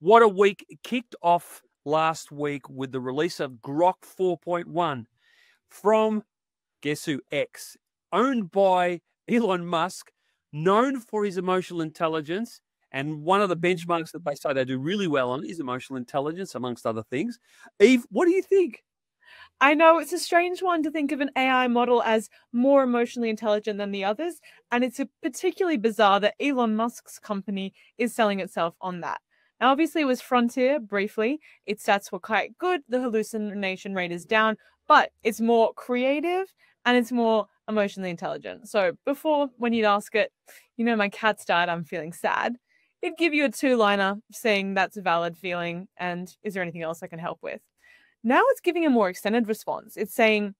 What a week. It kicked off last week with the release of Grok 4.1 from guess who? X, owned by Elon Musk, known for his emotional intelligence. And one of the benchmarks that they say they do really well on is emotional intelligence, amongst other things. Eve, what do you think? I know it's a strange one to think of an AI model as more emotionally intelligent than the others, and it's a particularly bizarre that Elon Musk's company is selling itself on that. Now, obviously, it was Frontier briefly. Its stats were quite good. The hallucination rate is down, but it's more creative and it's more emotionally intelligent. So, before, when you'd ask it, you know, my cat's died, I'm feeling sad, it'd give you a two liner saying that's a valid feeling and is there anything else I can help with? Now it's giving a more extended response. It's saying,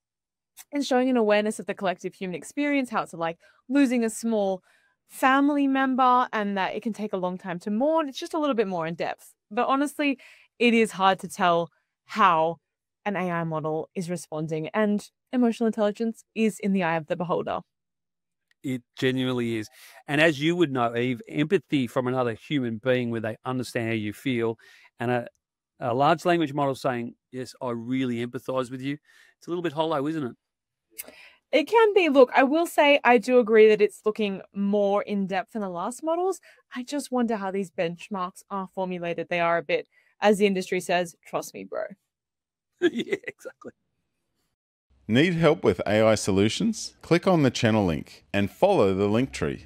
and showing an awareness of the collective human experience, how it's like losing a small family member and that it can take a long time to mourn. It's just a little bit more in depth. But honestly, it is hard to tell how an AI model is responding, and emotional intelligence is in the eye of the beholder. It genuinely is. And as you would know, Eve, empathy from another human being where they understand how you feel and a, a large language model saying, Yes, I really empathize with you, it's a little bit hollow, isn't it? It can be. Look, I will say I do agree that it's looking more in depth than the last models. I just wonder how these benchmarks are formulated. They are a bit, as the industry says, trust me, bro. yeah, exactly. Need help with AI solutions? Click on the channel link and follow the link tree.